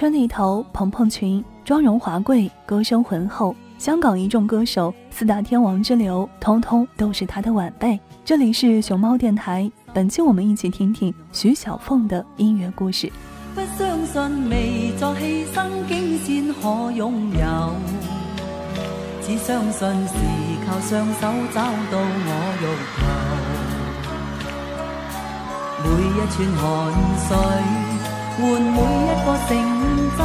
春丽头、蓬蓬裙，妆容华贵，歌声浑厚。香港一众歌手，四大天王之流，通通都是他的晚辈。这里是熊猫电台，本期我们一起听听徐小凤的音乐故事。不相信未作牺牲，竟先可拥有。只相信是靠双手找到我欲求。每一串汗水，换每一个成就，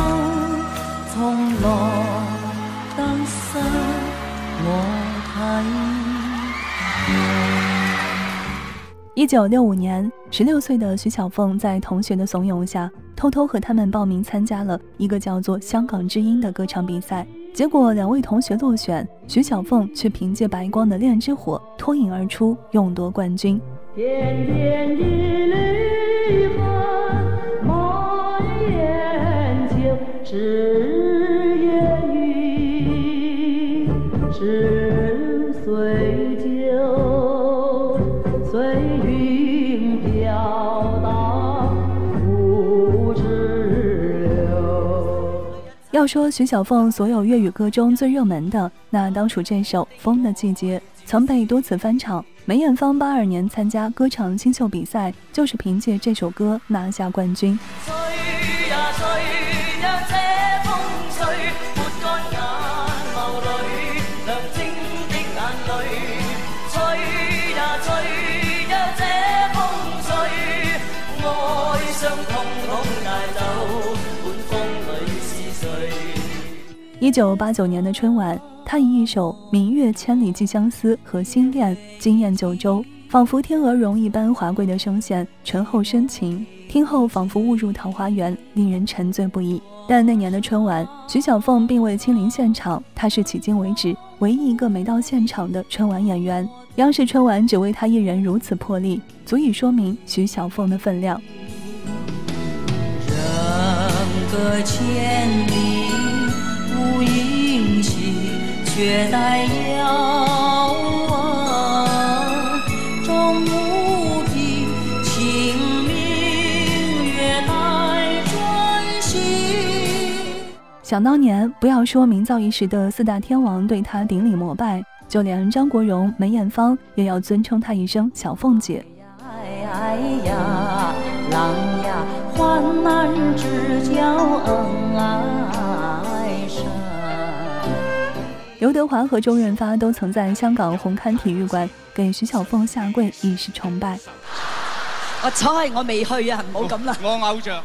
从来。一九六五年，十六岁的徐小凤在同学的怂恿下，偷偷和他们报名参加了一个叫做《香港之音》的歌唱比赛。结果两位同学落选，徐小凤却凭借白光的恋之火脱颖而出，勇夺冠军。秋，只言语，是岁酒，随云飘荡不知流。要说徐小凤所有粤语歌中最热门的，那当属这首《风的季节》，曾被多次翻唱。梅艳芳八二年参加歌唱新秀比赛，就是凭借这首歌拿下冠军。一九八九年的春晚。他以一首《明月千里寄相思》和《心恋》惊艳九州，仿佛天鹅绒一般华贵的声线，醇厚深情，听后仿佛误入桃花源，令人沉醉不已。但那年的春晚，徐小凤并未亲临现场，她是迄今为止唯一一个没到现场的春晚演员。央视春晚只为她一人如此破例，足以说明徐小凤的分量。讯。却待遥望，终无凭，清明月待转息。想当年，不要说名噪一时的四大天王对他顶礼膜拜，就连张国荣、梅艳芳也要尊称他一声小凤姐。哎呀，郎呀，患难之交恩刘德华和周润发都曾在香港红磡体育馆给徐小凤下跪以示崇拜。我猜我未去啊，唔好咁啦。我偶像。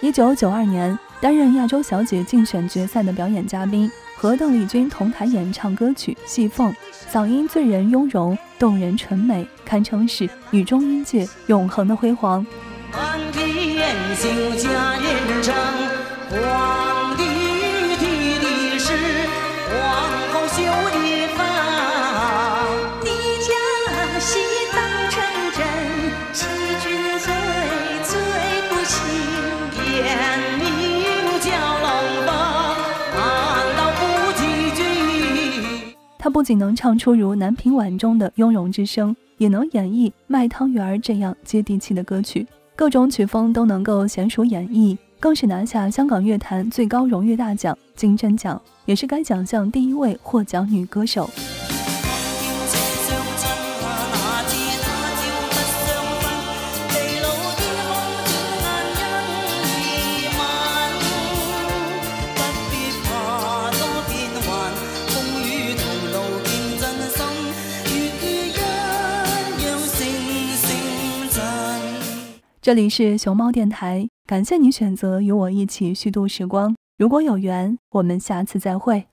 一九九二年，担任亚洲小姐竞选决赛的表演嘉宾。和邓丽君同台演唱歌曲《戏凤》，嗓音醉人雍容，动人纯美，堪称是女中音界永恒的辉煌。他不仅能唱出如《南屏晚》钟的雍容之声，也能演绎《卖汤圆儿》这样接地气的歌曲，各种曲风都能够娴熟演绎，更是拿下香港乐坛最高荣誉大奖金针奖，也是该奖项第一位获奖女歌手。这里是熊猫电台，感谢你选择与我一起虚度时光。如果有缘，我们下次再会。